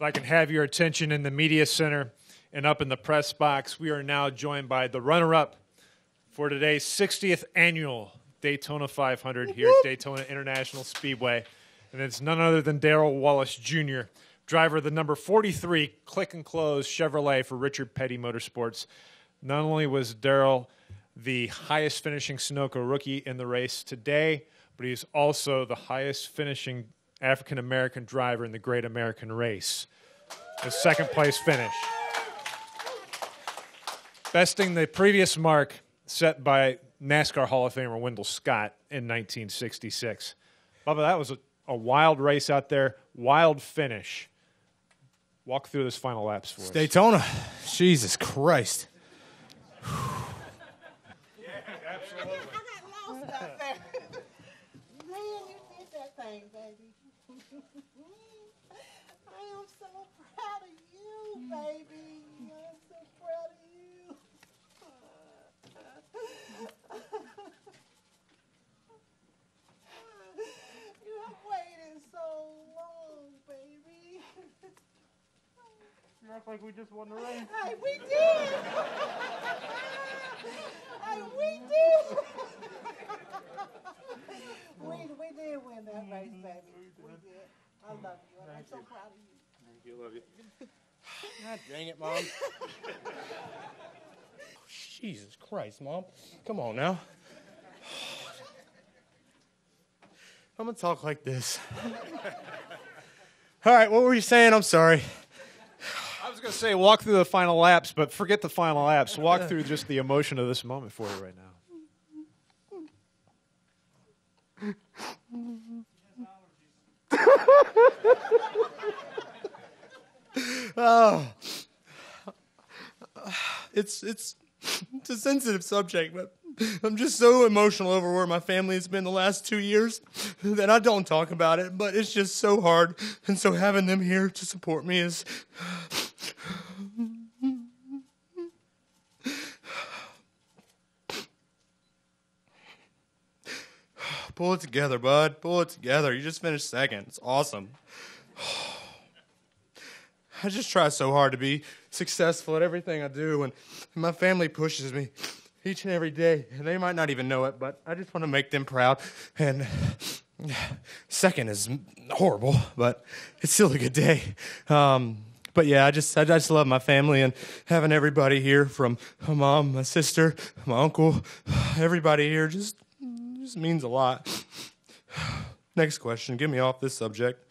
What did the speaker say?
If I can have your attention in the media center and up in the press box, we are now joined by the runner up for today's 60th annual Daytona 500 here at Daytona International Speedway. And it's none other than Darrell Wallace Jr., driver of the number 43 Click and Close Chevrolet for Richard Petty Motorsports. Not only was Darrell the highest finishing Sunoco rookie in the race today, but he's also the highest finishing African American driver in the Great American Race. A second place finish. Besting the previous mark set by NASCAR Hall of Famer Wendell Scott in 1966. Bubba, that was a, a wild race out there, wild finish. Walk through this final laps for us. Daytona. Jesus Christ. absolutely. I got lost out there. Man, you did that thing, baby. I am so proud of you, baby. I'm so proud of you. you have waited so long, baby. You act like we just won the race. Hey, we did. hey, we did. we, we did win that race, baby. We did. I love you. and I'm so proud of you. Thank you, love you. God dang it, Mom. Jesus Christ, Mom. Come on now. I'm going to talk like this. All right, what were you saying? I'm sorry. I was going to say walk through the final laps, but forget the final laps. Walk through just the emotion of this moment for you right now. It's it's it's a sensitive subject, but I'm just so emotional over where my family has been the last two years that I don't talk about it. But it's just so hard, and so having them here to support me is. Pull it together, bud. Pull it together. You just finished second. It's awesome. I just try so hard to be successful at everything I do, and my family pushes me each and every day. And they might not even know it, but I just want to make them proud. And second is horrible, but it's still a good day. Um, but yeah, I just I just love my family and having everybody here from my mom, my sister, my uncle, everybody here just just means a lot. Next question. Get me off this subject.